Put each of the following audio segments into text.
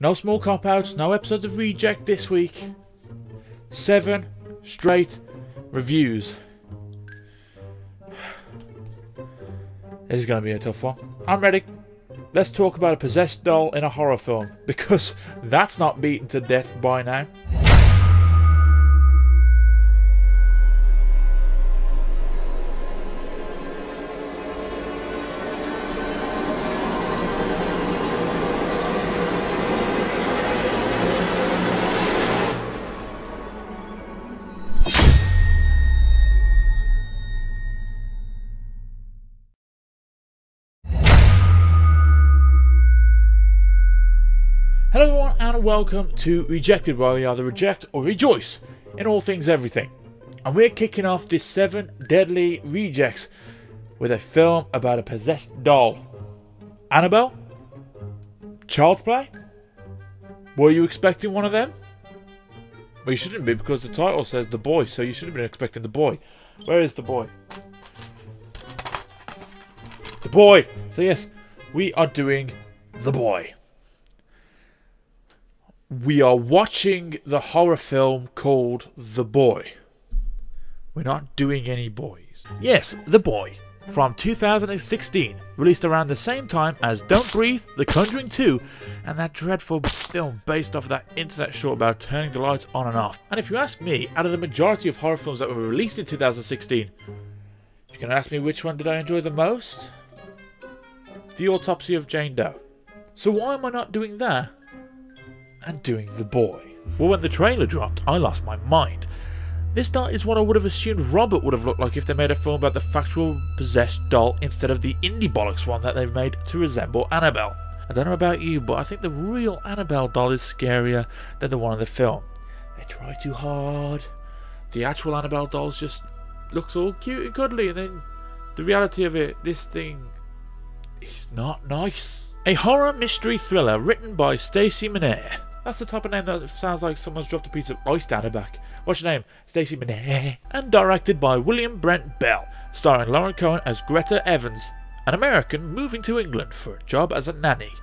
No small cop outs, no episodes of Reject this week. Seven straight reviews. This is going to be a tough one. I'm ready. Let's talk about a possessed doll in a horror film because that's not beaten to death by now. Welcome to Rejected, where we either reject or rejoice in all things everything. And we're kicking off this seven deadly rejects with a film about a possessed doll. Annabelle? Child's Play? Were you expecting one of them? Well, you shouldn't be because the title says the boy, so you should have been expecting the boy. Where is the boy? The boy! So, yes, we are doing the boy we are watching the horror film called The Boy. We're not doing any boys. Yes, The Boy, from 2016, released around the same time as Don't Breathe, The Conjuring 2, and that dreadful film based off of that internet short about turning the lights on and off. And if you ask me, out of the majority of horror films that were released in 2016, if you can ask me which one did I enjoy the most? The Autopsy of Jane Doe. So why am I not doing that? And doing the boy. Well, when the trailer dropped, I lost my mind. This doll is what I would have assumed Robert would have looked like if they made a film about the factual possessed doll instead of the indie bollocks one that they've made to resemble Annabelle. I don't know about you, but I think the real Annabelle doll is scarier than the one in the film. They try too hard. The actual Annabelle doll just looks all cute and cuddly, and then the reality of it, this thing is not nice. A horror mystery thriller written by Stacey Menear. That's the type of name that sounds like someone's dropped a piece of ice down her back. What's your name? Stacey Menear. And directed by William Brent Bell, starring Lauren Cohan as Greta Evans, an American moving to England for a job as a nanny,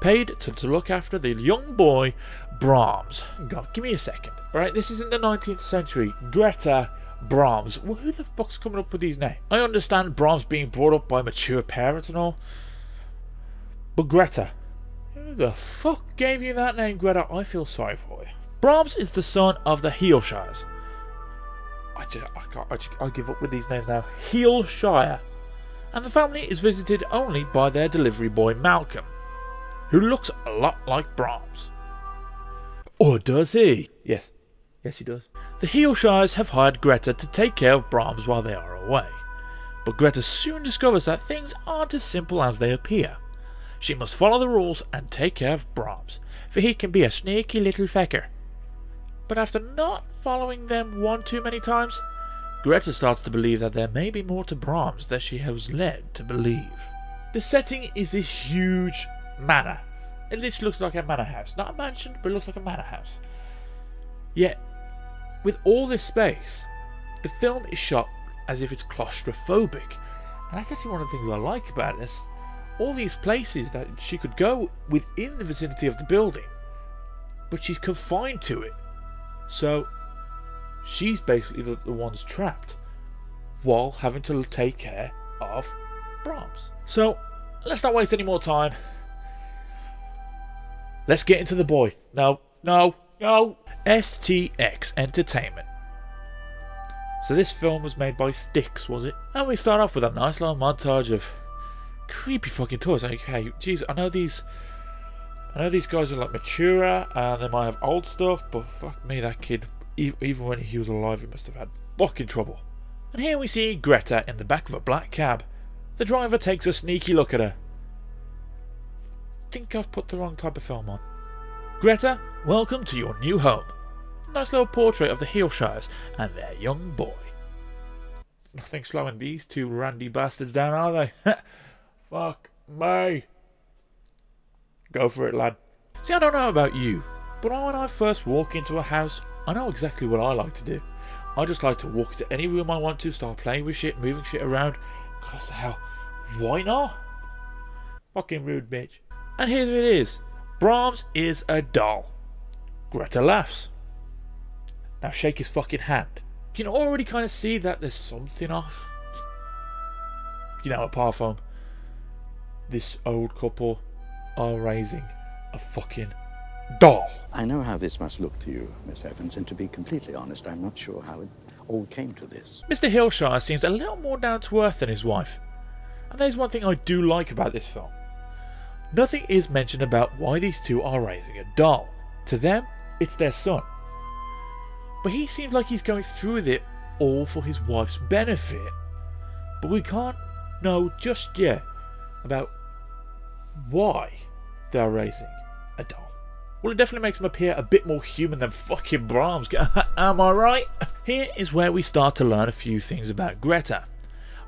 paid to, to look after the young boy Brahms. God, give me a second. Alright, this isn't the 19th century. Greta Brahms. Well, who the fuck's coming up with these names? I understand Brahms being brought up by mature parents and all. But Greta, who the fuck gave you that name, Greta? I feel sorry for you. Brahms is the son of the Heelshires. I just, I can't, I, just, I give up with these names now. Heelshire. And the family is visited only by their delivery boy Malcolm, who looks a lot like Brahms. Or does he? Yes. Yes, he does. The Heelshires have hired Greta to take care of Brahms while they are away. But Greta soon discovers that things aren't as simple as they appear. She must follow the rules and take care of Brahms, for he can be a sneaky little fecker. But after not following them one too many times, Greta starts to believe that there may be more to Brahms than she was led to believe. The setting is this huge manor. It literally looks like a manor house. Not a mansion, but it looks like a manor house. Yet, with all this space, the film is shot as if it's claustrophobic. And that's actually one of the things I like about it. All these places that she could go within the vicinity of the building, but she's confined to it. So she's basically the, the one's trapped while having to take care of Brahms. So let's not waste any more time. Let's get into the boy. No, no, no. STX Entertainment. So this film was made by Styx, was it? And we start off with a nice little montage of creepy fucking toys. Okay, jeez, I know these. I know these guys are like mature and they might have old stuff, but fuck me, that kid, even when he was alive, he must have had fucking trouble. And here we see Greta in the back of a black cab. The driver takes a sneaky look at her. Think I've put the wrong type of film on. Greta, welcome to your new home. Nice little portrait of the Heelshires and their young boy. Nothing slowing these two randy bastards down, are they? Fuck me. Go for it, lad. See, I don't know about you, but when I first walk into a house, I know exactly what I like to do. I just like to walk to any room I want to, start playing with shit, moving shit around. Cause hell, why not? Fucking rude bitch. And here it is. Brahms is a doll. Greta laughs. Now shake his fucking hand. You can already kind of see that there's something off. You know, apart from this old couple are raising a fucking doll. I know how this must look to you, Miss Evans, and to be completely honest, I'm not sure how it all came to this. Mr. Hillshire seems a little more down to earth than his wife. And there's one thing I do like about this film. Nothing is mentioned about why these two are raising a doll. To them, it's their son. But he seems like he's going through with it all for his wife's benefit. But we can't know just yet about why they're raising a doll. Well, it definitely makes him appear a bit more human than fucking Brahms. Am I right? Here is where we start to learn a few things about Greta.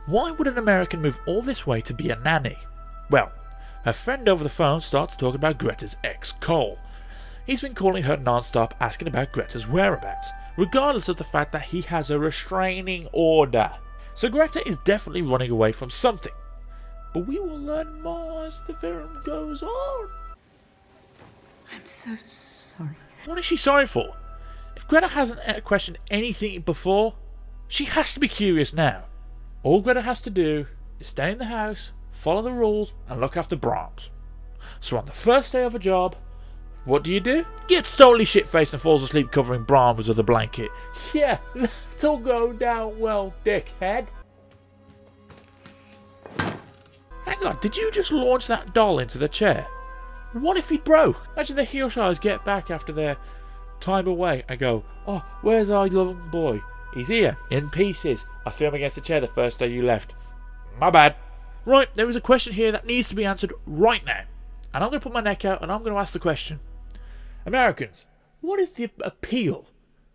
Why would an American move all this way to be a nanny? Well, her friend over the phone starts talking about Greta's ex, Cole. He's been calling her non-stop asking about Greta's whereabouts, regardless of the fact that he has a restraining order. So Greta is definitely running away from something. But we will learn more as the film goes on. I'm so sorry. What is she sorry for? If Greta hasn't uh, questioned anything before, she has to be curious now. All Greta has to do is stay in the house, follow the rules, and look after Brahms. So on the first day of a job, what do you do? Gets totally shit faced and falls asleep covering Brahms with a blanket. Yeah, that'll go down well, dickhead. Hang on, did you just launch that doll into the chair? What if he broke? Imagine the Hillshires get back after their time away and go, Oh, where's our loving boy? He's here, in pieces. I threw him against the chair the first day you left. My bad. Right, there is a question here that needs to be answered right now. And I'm going to put my neck out and I'm going to ask the question. Americans, what is the appeal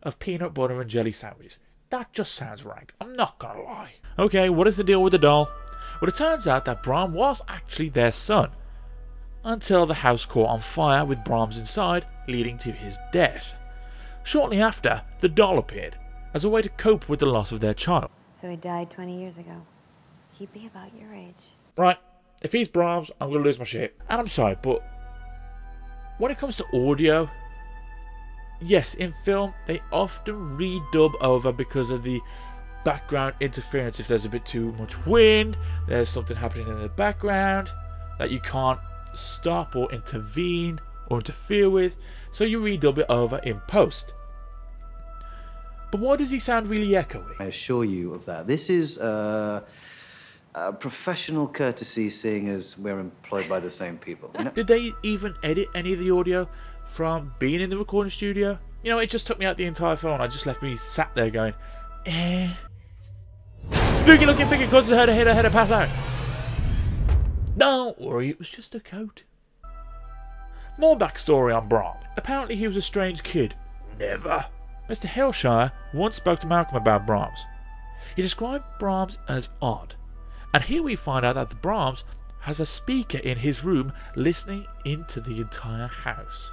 of peanut butter and jelly sandwiches? That just sounds rank. I'm not going to lie. Okay, what is the deal with the doll? Well, it turns out that Brahm was actually their son. Until the house caught on fire with Brahms inside, leading to his death. Shortly after, the doll appeared, as a way to cope with the loss of their child. So he died 20 years ago. He'd be about your age. Right, if he's Brahms, I'm going to lose my shit. And I'm sorry, but when it comes to audio, yes, in film, they often redub over because of the background interference. If there's a bit too much wind, there's something happening in the background that you can't stop or intervene or interfere with, so you redub it over in post. But why does he sound really echoey? I assure you of that. This is uh, a professional courtesy, seeing as we're employed by the same people. You know? Did they even edit any of the audio from being in the recording studio? You know, it just took me out the entire phone. I just left me sat there going, eh. Spooky looking figure causes her to hit her head and pass out. Don't worry, it was just a coat. More backstory on Brahm. Apparently he was a strange kid. Never. Mr. Hillshire once spoke to Malcolm about Brahms. He described Brahms as odd. And here we find out that the Brahms has a speaker in his room listening into the entire house.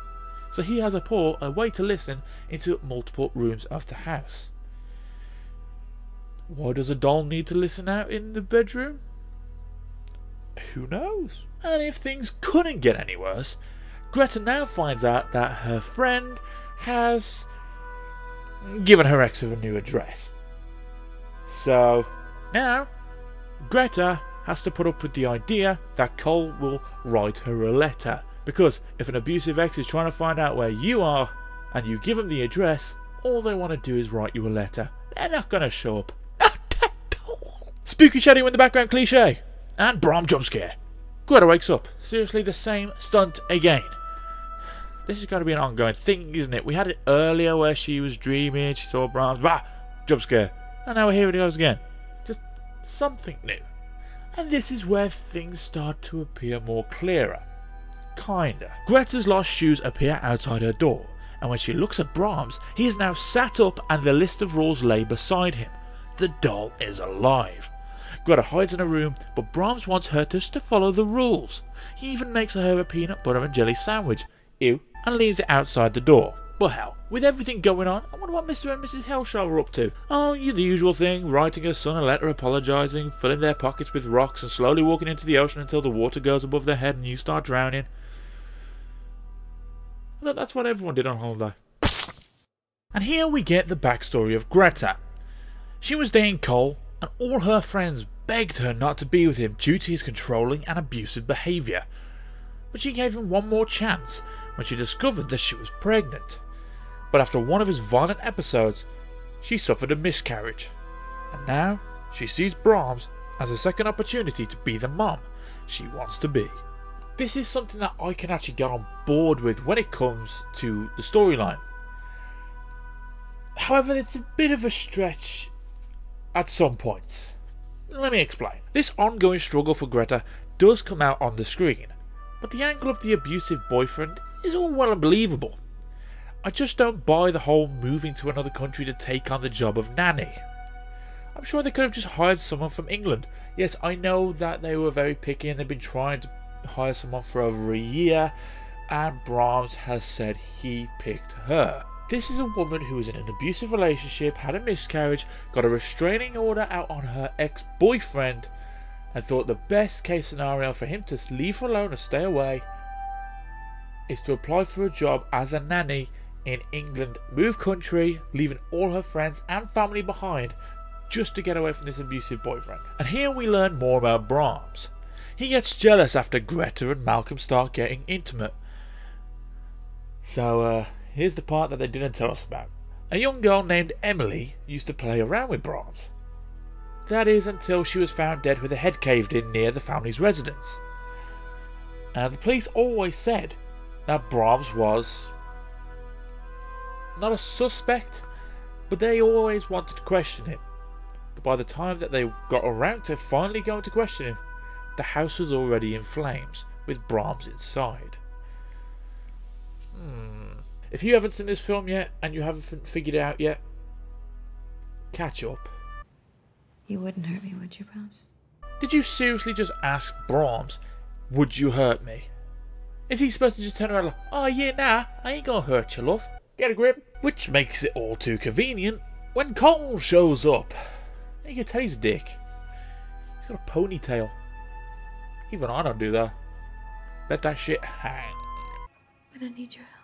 So he has a port, a way to listen into multiple rooms of the house. Why does a doll need to listen out in the bedroom? Who knows? And if things couldn't get any worse, Greta now finds out that her friend has given her ex a new address. So now Greta has to put up with the idea that Cole will write her a letter. Because if an abusive ex is trying to find out where you are and you give them the address, all they want to do is write you a letter. They're not going to show up. Spooky shadow in the background cliche. And Brahm jump scare. Greta wakes up. Seriously, the same stunt again. This is going to be an ongoing thing, isn't it? We had it earlier where she was dreaming, she saw Brahms, bah, jump scare. And now here it goes again. Just something new. And this is where things start to appear more clearer. Kinda. Greta's lost shoes appear outside her door, and when she looks at Brahms, he is now sat up and the list of rules lay beside him. The doll is alive. Greta hides in a room, but Brahms wants her just to follow the rules. He even makes her a peanut butter and jelly sandwich. Ew and leaves it outside the door. But hell, with everything going on, I wonder what Mr. and Mrs. Hillshire were up to. Oh, you the usual thing, writing her son a letter apologising, filling their pockets with rocks, and slowly walking into the ocean until the water goes above their head and you start drowning. Look, that's what everyone did on holiday. And here we get the backstory of Greta. She was dating Cole, and all her friends begged her not to be with him due to his controlling and abusive behaviour. But she gave him one more chance when she discovered that she was pregnant. But after one of his violent episodes, she suffered a miscarriage. And now she sees Brahms as a second opportunity to be the mom she wants to be. This is something that I can actually get on board with when it comes to the storyline. However, it's a bit of a stretch at some points. Let me explain. This ongoing struggle for Greta does come out on the screen, but the angle of the abusive boyfriend is all well and believable. I just don't buy the whole moving to another country to take on the job of nanny. I'm sure they could have just hired someone from England. Yes, I know that they were very picky and they've been trying to hire someone for over a year, and Brahms has said he picked her. This is a woman who was in an abusive relationship, had a miscarriage, got a restraining order out on her ex boyfriend, and thought the best case scenario for him to leave her alone or stay away is to apply for a job as a nanny in England, move country, leaving all her friends and family behind just to get away from this abusive boyfriend. And here we learn more about Brahms. He gets jealous after Greta and Malcolm start getting intimate. So, uh, here's the part that they didn't tell us about. A young girl named Emily used to play around with Brahms. That is until she was found dead with her head caved in near the family's residence. And the police always said that Brahms was not a suspect, but they always wanted to question him. But by the time that they got around to finally going to question him, the house was already in flames, with Brahms inside. If you haven't seen this film yet and you haven't figured it out yet, catch up. You wouldn't hurt me, would you, Brahms? Did you seriously just ask Brahms, would you hurt me? Is he supposed to just turn around like, oh yeah, nah, I ain't gonna hurt you, love. Get a grip. Which makes it all too convenient when Cole shows up. You can tell he's a dick. He's got a ponytail. Even I don't do that. Let that shit hang. I'm gonna need your help.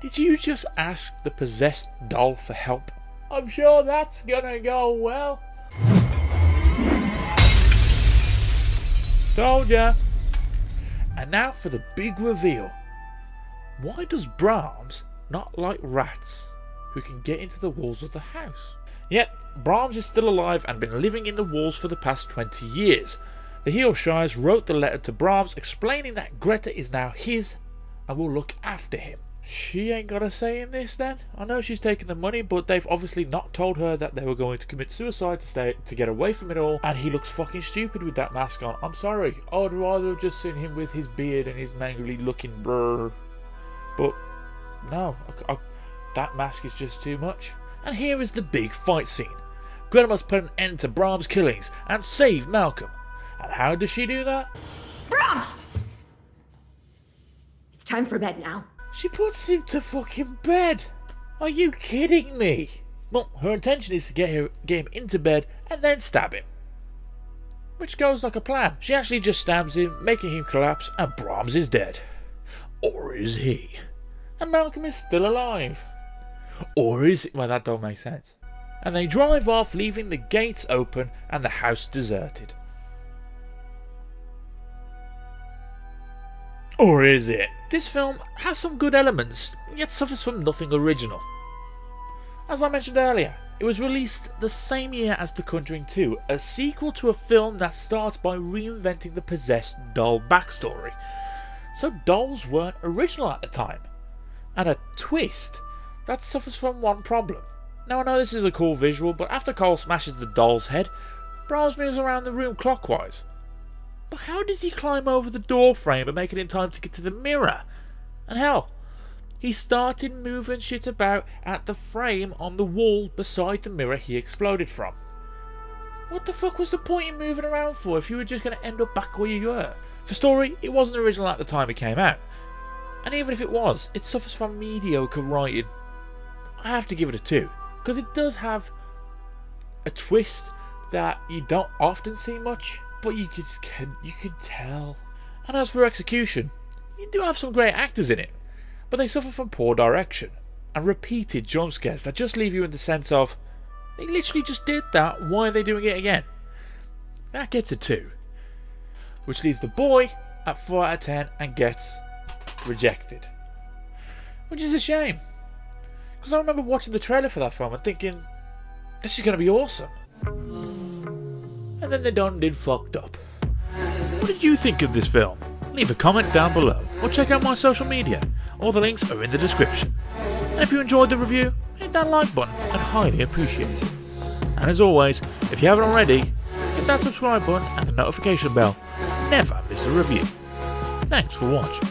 Did you just ask the possessed doll for help? I'm sure that's gonna go well. Told ya. And now for the big reveal. Why does Brahms not like rats who can get into the walls of the house? Yet, Brahms is still alive and been living in the walls for the past 20 years. The Heelshires wrote the letter to Brahms explaining that Greta is now his and will look after him. She ain't got a say in this then? I know she's taken the money, but they've obviously not told her that they were going to commit suicide to stay to get away from it all, and he looks fucking stupid with that mask on. I'm sorry. I would rather have just seen him with his beard and his mangly looking brr. But no, I, I, that mask is just too much. And here is the big fight scene. Greta must put an end to Brahms' killings and save Malcolm. And how does she do that? Brahms! It's time for bed now. She puts him to fucking bed. Are you kidding me? Well, her intention is to get, her, get him into bed and then stab him. Which goes like a plan. She actually just stabs him, making him collapse, and Brahms is dead. Or is he? And Malcolm is still alive. Or is it? Well, that don't make sense. And they drive off, leaving the gates open and the house deserted. Or is it? This film has some good elements, yet suffers from nothing original. As I mentioned earlier, it was released the same year as The Conjuring 2, a sequel to a film that starts by reinventing the possessed doll backstory. So dolls weren't original at the time. And a twist that suffers from one problem. Now I know this is a cool visual, but after Cole smashes the doll's head, Brahms moves around the room clockwise. But how does he climb over the door frame and make it in time to get to the mirror? And hell, he started moving shit about at the frame on the wall beside the mirror he exploded from. What the fuck was the point in moving around for if you were just going to end up back where you were? For story, it wasn't original at the time it came out. And even if it was, it suffers from mediocre writing. I have to give it a 2, because it does have a twist that you don't often see much but you could you could tell. And as for execution, you do have some great actors in it. but they suffer from poor direction and repeated jump scares that just leave you in the sense of they literally just did that, why are they doing it again? That gets a 2, which leaves the boy at 4 out of 10 and gets rejected. Which is a shame. Because I remember watching the trailer for that film and thinking, this is going to be awesome. And then they done did fucked up. What did you think of this film? Leave a comment down below or check out my social media. All the links are in the description. And if you enjoyed the review, hit that like button, I'd highly appreciate it. And as always, if you haven't already, hit that subscribe button and the notification bell to never miss a review. Thanks for watching.